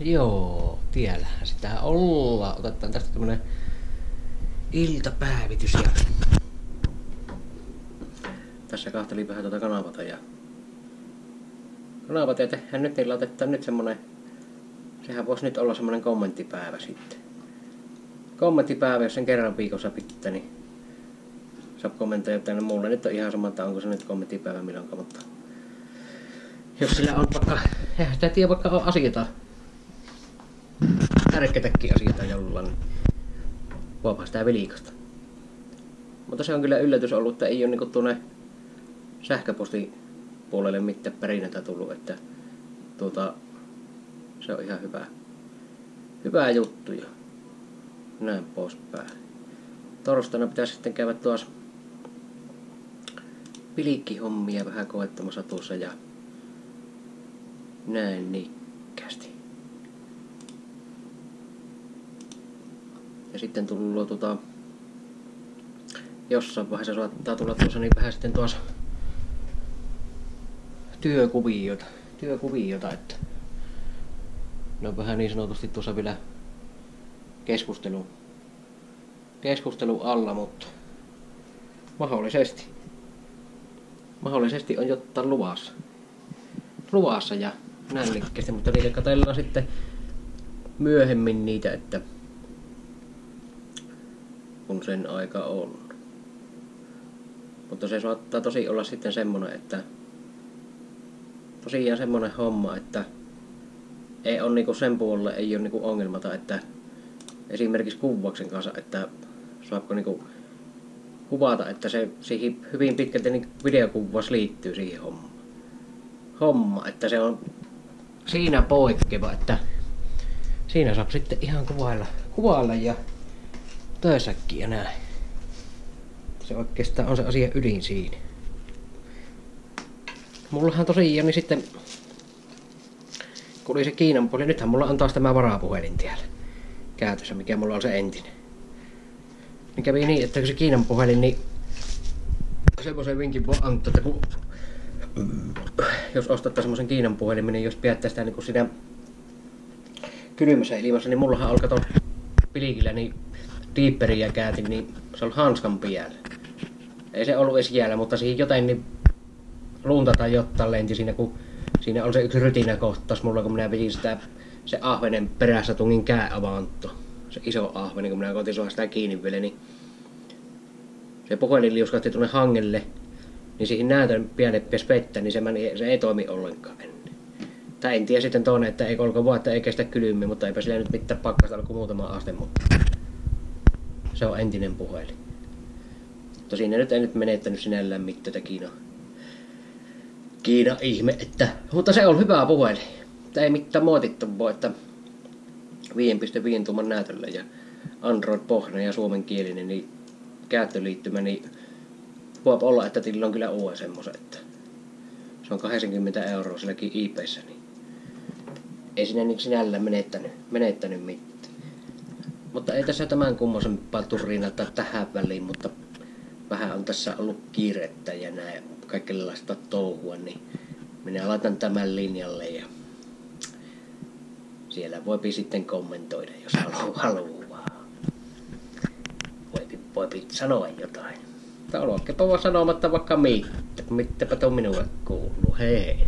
Joo, tiellähän sitä ollaan. Otetaan tästä tämmönen iltapäivitys ja tässä kahteli vähän tuota kanavata ja kanavata ja tehdään nyt, niin laitetaan nyt semmonen sehän voisi nyt olla semmonen kommenttipäivä sitten. Kommenttipäivä, jos sen kerran viikossa pitää, niin saa kommentoida tänne mulle. Nyt on ihan sama, että onko se nyt kommenttipäivä milloinkaan, mutta jos sillä on vaikka, eihän sitä tiedä vaikka on asioita, tärkeitäkin asioita jollain, niin voipa sitä vilikasta. Mutta se on kyllä yllätys ollut, että ei ole niinku tuonne sähköpostipuolelle mitään perinnötä tullut, että tuota, se on ihan hyvä, hyvä juttu ja näin poispäin. Torstaina pitäisi sitten käydä tuossa pilikkihommia vähän koettamassa tuossa ja näin nikkästi. Ja sitten tullut tuota, jossain vaiheessa saattaa tulla tuossa niin vähän sitten tuossa työkuviota, työkuviota että ne on vähän niin sanotusti tuossa vielä keskustelu, keskustelu alla, mutta mahdollisesti, mahdollisesti on jotain luvassa, luvassa ja näin liikkeesti, mutta niitä katsellaan sitten myöhemmin niitä, että kun sen aika on. Mutta se saattaa tosi olla sitten semmonen, että tosiaan semmonen homma, että ei ole niinku sen puolelle ei ole niinku ongelmata, että esimerkiksi kuvauksen kanssa, että saako niinku kuvata, että se siihen hyvin pitkälti niin videokuvaus liittyy siihen hommaan. Homma, että se on siinä poikkeva, että siinä saa sitten ihan kuvailla, kuvailla ja töissäkin ja näin. Se oikeastaan on se asia ydin siinä. Mullahan tosiaan niin sitten kun oli se Kiinan puoli, nythän mulla on taas tämä varapuhelin täällä käytössä, mikä mulla on se entinen. Niin kävi niin, että kun se Kiinan puhelin, niin semmoisen vinkin voi antaa, että kun jos ostatte semmoisen Kiinan puhelimen, niin jos pidätte sitä niin kuin siinä kylmässä ilmassa, niin mullahan alkaa tuon pilikillä niin diipperiä käytin, niin se on hanskan päällä. Ei se ollut edes jäällä, mutta siihen jotain niin lunta tai jotain lenti siinä, kun siinä on se yksi rytinä kohtaus mulla, kun minä pidin sitä, se ahvenen perässä tungin kääavanto. Se iso ahveni, kun minä koitin sitä kiinni vielä, niin se puhelin liuskahti tuonne hangelle, niin siihen näytön pienet vettä, niin se, meni, se ei toimi ollenkaan ennen. Tai en tiedä sitten toinen, että ei olko vaan, että ei kestä kylmmin, mutta eipä sillä nyt mitään pakkasta kuin muutama aste, mutta se on entinen puhelin. Tosin ne nyt ei nyt menettänyt sinällään mitään Kiina. Kiina ihme, että, mutta se on hyvä puhelin. Ei mitään muotittavaa, että 5.5 tuuman näytöllä ja Android pohja ja suomenkielinen, niin käyttöliittymä, niin voi olla, että tillä on kyllä uuden semmoisen, että se on 80 euroa silläkin IPssä, niin ei sinne niin sinällä menettänyt, menettänyt mitään. Mutta ei tässä tämän kummosempaa turinata tähän väliin, mutta vähän on tässä ollut kiirettä ja näin kaikenlaista touhua, niin minä laitan tämän linjalle ja siellä voipi sitten kommentoida, jos haluaa. Voipi, voipi sanoa jotain. Mutta olkepa sanomatta vaikka mittä, mittäpä tuo minulle kuuluu. Hei.